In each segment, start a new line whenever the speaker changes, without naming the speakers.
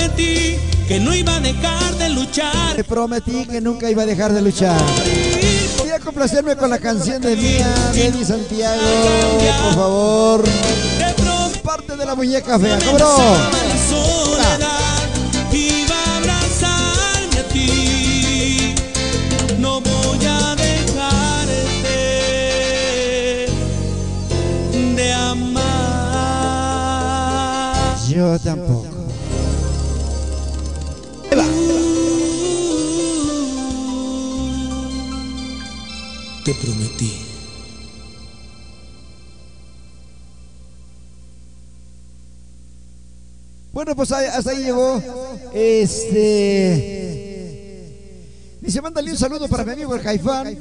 prometí que no iba a dejar de luchar.
Te prometí que nunca iba a dejar de luchar. Voy a complacerme con la canción de Mía, Benny Santiago, por favor. Parte de la muñeca fea,
soledad iba a abrazarme a ti. No voy a dejarte de amar.
Yo tampoco.
Te prometí.
Bueno, pues hasta ahí llegó. Este. Dice, mándale un saludo para mi amigo el Caifán.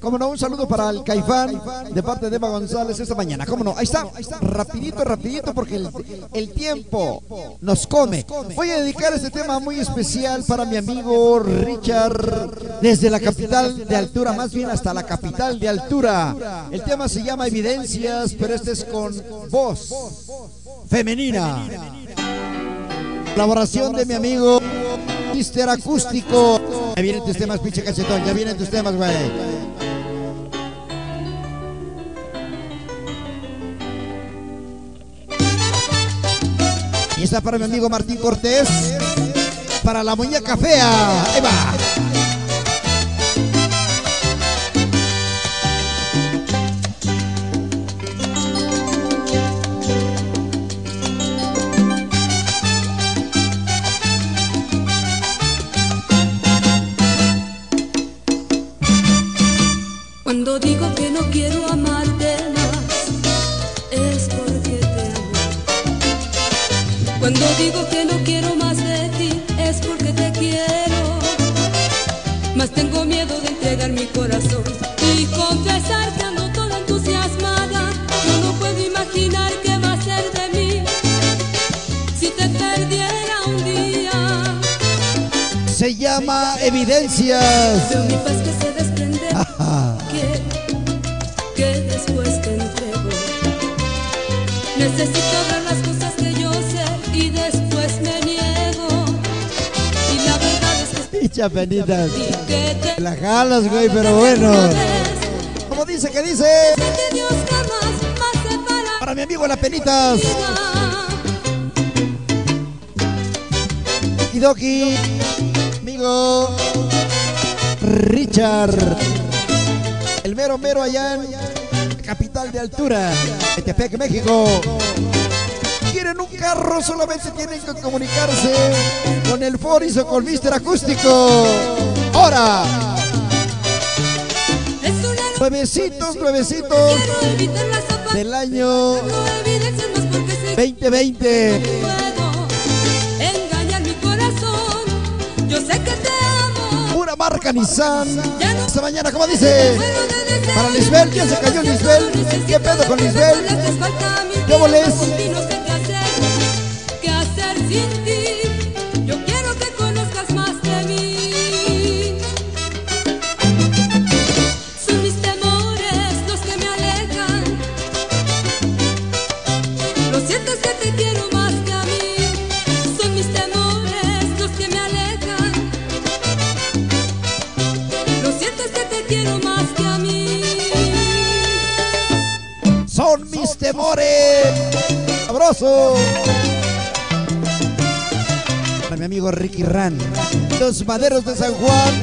Como no, un saludo para el Caifán de parte de Eva González esta mañana. ¿Cómo no? Ahí está, rapidito, rapidito, porque el, el tiempo nos come. Voy a dedicar este tema muy especial para mi amigo Richard, desde la capital de altura, más bien hasta la capital de altura. El tema se llama Evidencias, pero este es con voz femenina. Colaboración de mi amigo Mister Acústico. Ya vienen tus temas, pinche cachetón. Ya vienen tus temas, güey. Y está para mi amigo Martín Cortés. Para la muñeca fea. Ahí va.
Cuando digo que no quiero amarte más, es porque te amo. Cuando digo que no quiero más de ti, es porque te quiero. Mas tengo miedo de entregar mi corazón y confesar que ando toda entusiasmada. Yo no puedo imaginar qué va a ser de mí si te perdiera un día.
Se llama Evidencias.
Paz que que, después te entrego. Necesito ver las cosas que yo sé y después me niego. Y la verdad es que
Pincha penitas. La jalas, güey, pero bueno. Como dice, que dice? Para mi amigo La Penitas. Y Doki. Amigo. Richard. Mero mero allá en capital de altura. Metepec, México. Quieren un carro, solamente tienen que comunicarse con el Foris o con Mister Acústico. Ahora. Nuevecitos, nuevecitos del año 2020.
Engañar mi corazón. Yo sé que
marca Nissan. Esta mañana, como dice? Para Lisbel, ya se cayó Lisbel. ¿Qué pedo con Lisbel? ¿Qué boles?
Temores.
Sabroso. Para mi amigo Ricky Ran. Los maderos de San Juan.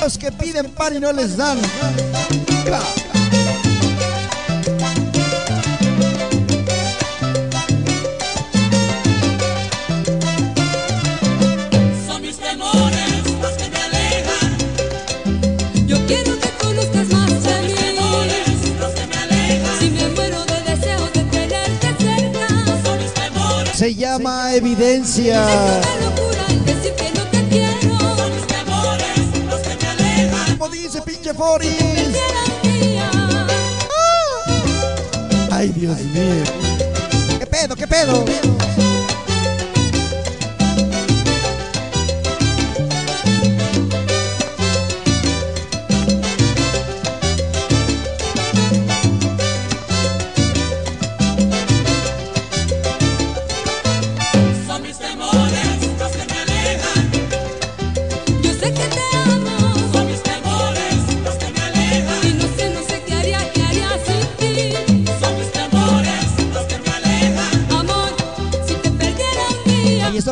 Los que piden pan y no les dan.
Que me alejan.
Como dice pinche Foris. Ay, Dios mío. ¿Qué pedo? ¿Qué pedo?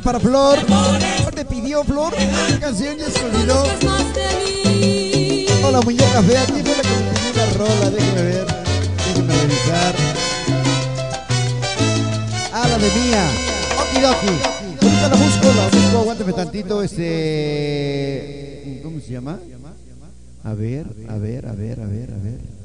Para Flor. Flor te pidió Flor. ¿Qué canción ya se olvidó? Hola, muñeca fea. ¿Quién fue la que me pidió una rola? Déjeme ver. Déjeme revisar. Ah, la de mía. Okidoki. Ahorita la busco, la busco. Aguántame tantito. Este. ¿Cómo se llama? A ver, a ver, a ver, a ver, a ver.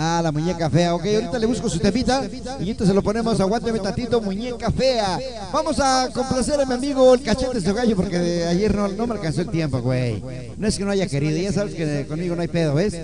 Ah, la muñeca fea. Ok, ahorita le busco su temita. Y entonces lo ponemos. Aguántame tantito, muñeca fea. Vamos a complacer a mi amigo el cachete de gallo porque de ayer no, no me alcanzó el tiempo, güey. No es que no haya querido. Ya sabes que conmigo no hay pedo, ¿ves?